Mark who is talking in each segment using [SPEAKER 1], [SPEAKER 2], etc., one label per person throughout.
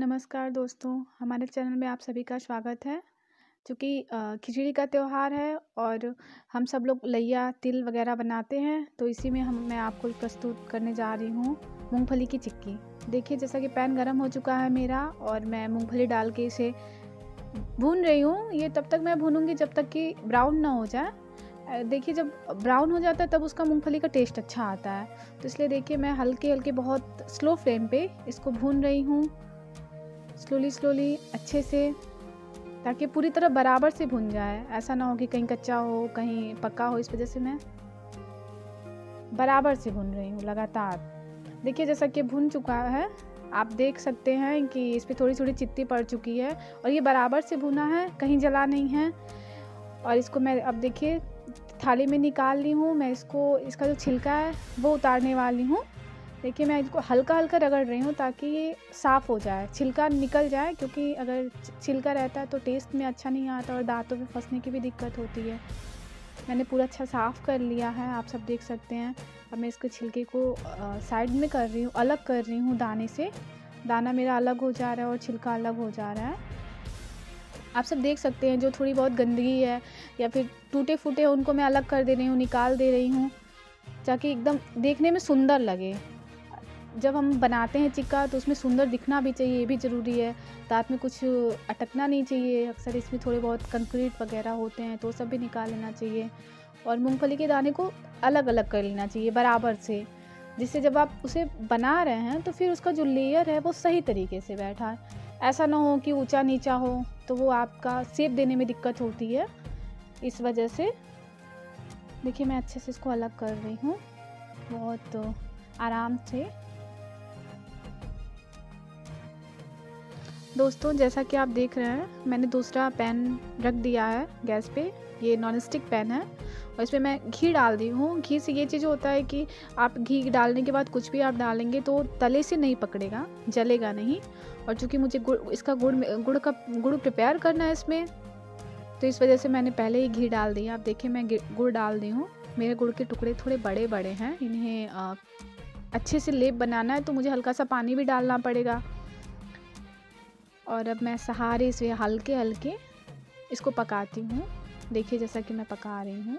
[SPEAKER 1] नमस्कार दोस्तों, हमारे चैनल में आप सभी का स्वागत है। चूँकि खिचड़ी का त्यौहार है और हम सब लोग लैया तिल वगैरह बनाते हैं तो इसी में हम, मैं आपको प्रस्तुत करने जा रही हूँ मूंगफली की चिक्की। देखिए, जैसा कि पैन गर्म हो चुका है मेरा और मैं मूंगफली डाल के इसे भून रही हूँ। ये तब तक मैं भूनूँगी जब तक कि ब्राउन ना हो जाए। देखिए, जब ब्राउन हो जाता है तब उसका मूंगफली का टेस्ट अच्छा आता है। तो इसलिए देखिए, मैं हल्के हल्के बहुत स्लो फ्लेम पे इसको भून रही हूँ। स्लोली स्लोली अच्छे से, ताकि पूरी तरह बराबर से भुन जाए। ऐसा ना हो कि कहीं कच्चा हो, कहीं पक्का हो, इस वजह से मैं बराबर से भुन रही हूँ, लगातार। देखिए, जैसा कि भुन चुका है, आप देख सकते हैं कि इस पर थोड़ी थोड़ी चित्ती पड़ चुकी है और ये बराबर से भुना है, कहीं जला नहीं है। और इसको मैं अब देखिए, थाली में निकाल ली हूँ, मैं इसको, इसका जो छिलका है, वो उतारने वाली हूँ। देखिए, मैं इसको हल्का हल्का रगड़ रही हूँ ताकि ये साफ़ हो जाए, छिलका निकल जाए, क्योंकि अगर छिलका रहता है तो टेस्ट में अच्छा नहीं आता और दांतों में फंसने की भी दिक्कत होती है। मैंने पूरा अच्छा साफ़ कर लिया है, आप सब देख सकते हैं। अब मैं इसके छिलके को साइड में कर रही हूँ, अलग कर रही हूँ दाने से। दाना मेरा अलग हो जा रहा है और छिलका अलग हो जा रहा है। आप सब देख सकते हैं, जो थोड़ी बहुत गंदगी है या फिर टूटे फूटे उनको मैं अलग कर दे रही हूँ, निकाल दे रही हूँ, ताकि एकदम देखने में सुंदर लगे। जब हम बनाते हैं चिक्का तो उसमें सुंदर दिखना भी चाहिए, ये भी ज़रूरी है। दांत में कुछ अटकना नहीं चाहिए, अक्सर इसमें थोड़े बहुत कंक्रीट वगैरह होते हैं तो सब भी निकाल लेना चाहिए। और मूँगफली के दाने को अलग अलग कर लेना चाहिए, बराबर से। जिससे जब आप उसे बना रहे हैं तो फिर उसका जो लेयर है, वो सही तरीके से बैठा है। ऐसा ना हो कि ऊँचा नीचा हो तो वो आपका सेप देने में दिक्कत होती है। इस वजह से, देखिए मैं अच्छे से इसको अलग कर रही हूँ। बहुत आराम से। दोस्तों, जैसा कि आप देख रहे हैं, मैंने दूसरा पैन रख दिया है गैस पे। ये नॉन स्टिक पैन है और इसमें मैं घी डाल दी हूँ। घी से ये चीज़ होता है कि आप घी डालने के बाद कुछ भी आप डालेंगे तो तले से नहीं पकड़ेगा, जलेगा नहीं। और चूँकि मुझे गुड़ इसका गुड़ गुड़ का, गुड़ प्रिपेयर करना है इसमें तो इस वजह से मैंने पहले ही घी डाल दिया। आप देखिए मैं गुड़ डाल दी हूँ। मेरे गुड़ के टुकड़े थोड़े बड़े बड़े हैं, इन्हें अच्छे से लेप बनाना है तो मुझे हल्का सा पानी भी डालना पड़ेगा। और अब मैं सहारे से हल्के हल्के इसको पकाती हूँ। देखिए जैसा कि मैं पका रही हूँ।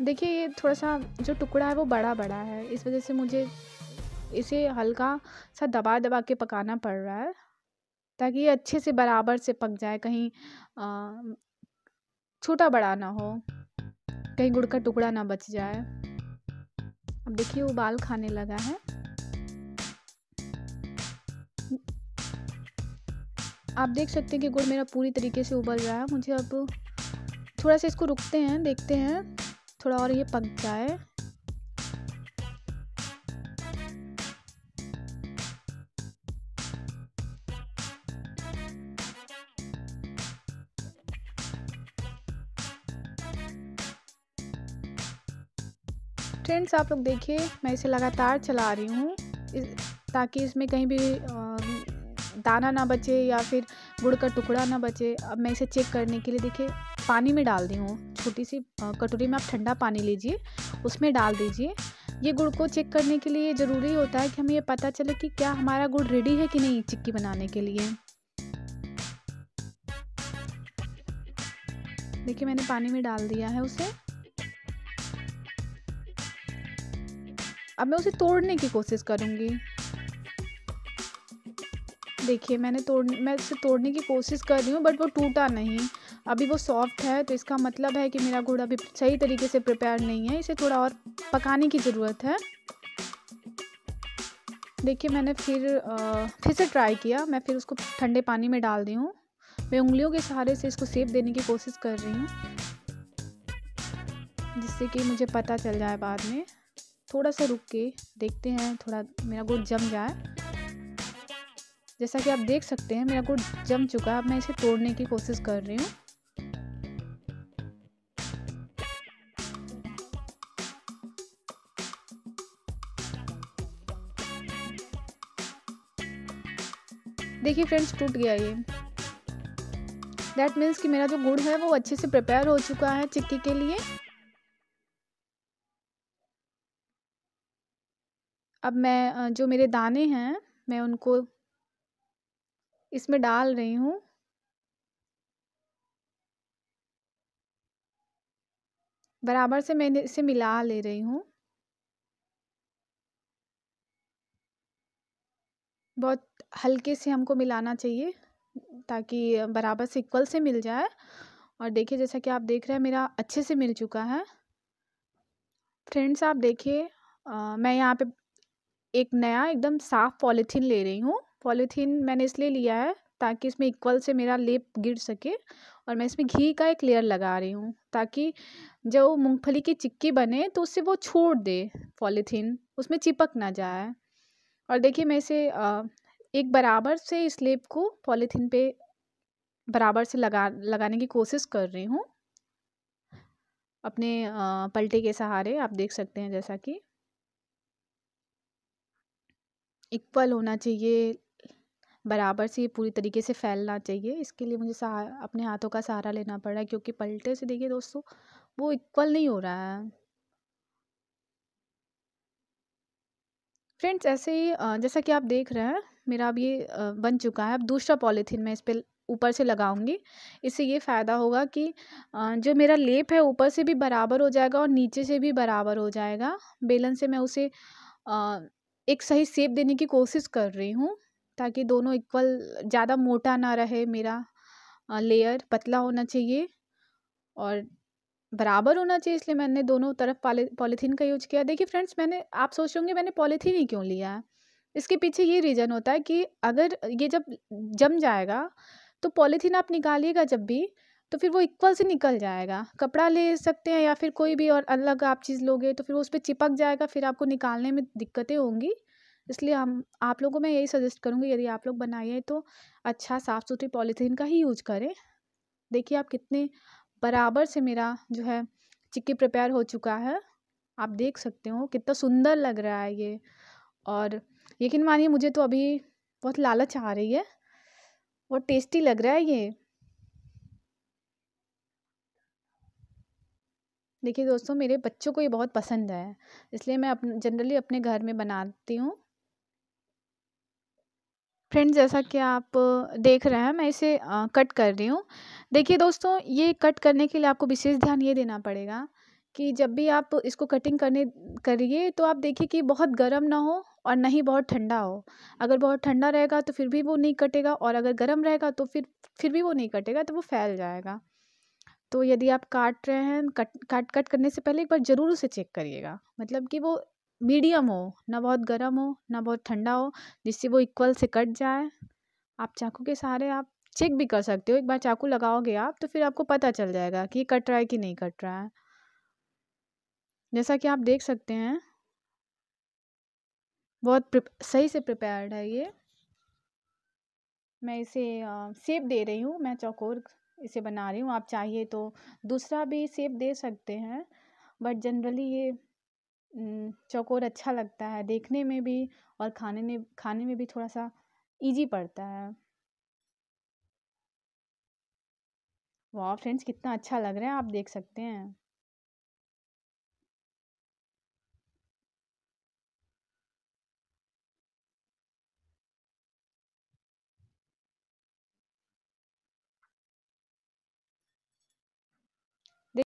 [SPEAKER 1] देखिए ये थोड़ा सा जो टुकड़ा है वो बड़ा बड़ा है। इस वजह से मुझे इसे हल्का सा दबा दबा के पकाना पड़ रहा है, ताकि ये अच्छे से बराबर से पक जाए, कहीं छोटा बड़ा ना हो, कहीं गुड़ का टुकड़ा ना बच जाए। अब देखिए उबाल खाने लगा है। आप देख सकते हैं कि गुड़ मेरा पूरी तरीके से उबल रहा है। मुझे अब थोड़ा सा इसको रुकते हैं, देखते हैं। थोड़ा और ये पक जाए। फ्रेंड्स आप लोग देखिए, मैं इसे लगातार चला रही हूँ। ताकि इसमें कहीं भी दाना ना बचे या फिर गुड़ का टुकड़ा ना बचे, अब मैं इसे चेक करने के लिए देखिए, पानी में डाल दी हूँ, छोटी सी कटोरी में आप ठंडा पानी लीजिए, उसमें डाल दीजिए। ये गुड़ को चेक करने के लिए ज़रूरी होता है कि हमें ये पता चले कि क्या हमारा गुड़ रेडी है कि नहीं चिक्की बनाने के लिए। देखिए, मैंने पानी में डाल दिया है उसे। अब मैं उसे तोड़ने की कोशिश करूँगी। देखिए मैंने तोड़ मैं इसे तोड़ने की कोशिश कर रही हूँ बट वो टूटा नहीं। अभी वो सॉफ्ट है तो इसका मतलब है कि मेरा गुड़ अभी सही तरीके से प्रिपेयर नहीं है। इसे थोड़ा और पकाने की ज़रूरत है। देखिए मैंने फिर आ, फिर से ट्राई किया। मैं फिर उसको ठंडे पानी में डाल दी हूँ। मैं उंगलियों के सहारे से इसको सेप देने की कोशिश कर रही हूँ। जिससे कि मुझे पता चल जाए बाद में। थोड़ा सा रुक के देखते हैं थोड़ा मेरा गुड़ जम जाए। जैसा कि आप देख सकते हैं, मेरा गुड़ जम चुका है। अब मैं इसे तोड़ने की कोशिश कर रही हूँ। देखिए फ्रेंड्स, टूट गया ये। दैट मीन्स कि मेरा जो गुड़ है, वो अच्छे से प्रिपेयर हो चुका है चिक्की के लिए। अब मैं जो मेरे दाने हैं, मैं उनको इसमें डाल रही हूँ। बराबर से मैंने इसे मिला ले रही हूँ। बहुत हल्के से हमको मिलाना चाहिए, ताकि बराबर से इक्वल से मिल जाए। और देखिए, जैसा कि आप देख रहे हैं, मेरा अच्छे से मिल चुका है। फ्रेंड्स, आप देखिए मैं यहाँ पे एक नया एकदम साफ़ पॉलीथीन ले रही हूँ। पॉलीथीन मैंने इसलिए लिया है ताकि इसमें इक्वल से मेरा लेप गिर सके और मैं इसमें घी का एक लेयर लगा रही हूँ ताकि जो मूंगफली की चिक्की बने तो उससे वो छोड़ दे पॉलीथीन, उसमें चिपक ना जाए। और देखिए मैं इसे एक बराबर से इस लेप को पॉलीथीन पे बराबर से लगा, लगाने की कोशिश कर रही हूँ। अपने पलटे के सहारे आप देख सकते हैं जैसा कि। इक्वल होना चाहिए बराबर से ये पूरी तरीके से फैलना चाहिए। इसके लिए मुझे अपने हाथों का सहारा लेना पड़ रहा है क्योंकि पलटे से देखिए दोस्तों, वो इक्वल नहीं हो रहा है। फ्रेंड्स, ऐसे ही जैसा कि आप देख रहे हैं, मेरा अब ये बन चुका है। अब दूसरा पॉलीथीन मैं इस पर ऊपर से लगाऊँगी। इससे ये फ़ायदा होगा कि जो मेरा लेप है ऊपर से भी बराबर हो जाएगा और नीचे से भी बराबर हो जाएगा। बेलन से मैं उसे एक सही शेप देने की कोशिश कर रही हूँ। ताकि दोनों इक्वल ज़्यादा मोटा ना रहे मेरा लेयर पतला होना चाहिए और बराबर होना चाहिए, इसलिए मैंने दोनों तरफ़ पॉलीथीन का यूज़ किया। देखिए फ्रेंड्स मैंने, आप सोच होंगे मैंने पॉलीथीन ही क्यों लिया? है इसके पीछे ये रीज़न होता है कि अगर ये जब जम जाएगा तो पॉलीथीन आप निकालिएगा जब भी तो फिर वो इक्वल से निकल जाएगा। कपड़ा ले सकते हैं या फिर कोई भी और अलग आप चीज़ लोगे तो फिर उस पर चिपक जाएगा, फिर आपको निकालने में दिक्कतें होंगी। इसलिए हम, आप लोगों को मैं यही सजेस्ट करूँगी, यदि आप लोग बनाइए तो अच्छा साफ़ सुथरी पॉलीथीन का ही यूज़ करें। देखिए आप कितने बराबर से मेरा जो है चिक्की प्रिपेयर हो चुका है। आप देख सकते हो कितना सुंदर लग रहा है ये। और यकीन मानिए मुझे तो अभी बहुत लालच आ रही है, बहुत टेस्टी लग रहा है ये। देखिए दोस्तों मेरे बच्चों को ये बहुत पसंद है, इसलिए मैं अपने, जनरली अपने घर में बनाती हूँ। फ्रेंड्स जैसा कि आप देख रहे हैं, मैं इसे कट कर रही हूँ। देखिए दोस्तों, ये कट करने के लिए आपको विशेष ध्यान ये देना पड़ेगा कि जब भी आप इसको कटिंग करने, करिए तो आप देखिए कि बहुत गर्म ना हो और ना ही बहुत ठंडा हो। अगर बहुत ठंडा रहेगा तो फिर भी वो नहीं कटेगा और अगर गर्म रहेगा तो फिर फिर भी वो नहीं कटेगा तो वो फैल जाएगा। तो यदि आप काट रहे हैं कट काट कट करने से पहले एक बार ज़रूर उसे चेक करिएगा। मतलब कि वो मीडियम हो, ना बहुत गर्म हो, ना बहुत ठंडा हो, जिससे वो इक्वल से कट जाए। आप चाकू के सहारे आप चेक भी कर सकते हो, एक बार चाकू लगाओगे आप तो फिर आपको पता चल जाएगा कि कट रहा है कि नहीं कट रहा है। जैसा कि आप देख सकते हैं, बहुत सही से प्रिपेयर्ड है ये। मैं इसे सेप दे रही हूँ, मैं चौकोर इसे बना रही हूँ, आप चाहिए तो दूसरा भी सेप दे सकते हैं बट जनरली ये चौकोर अच्छा लगता है देखने में भी और खाने में खाने में भी थोड़ा सा इजी पड़ता है। वाह फ्रेंड्स कितना अच्छा लग रहा है, आप देख सकते हैं।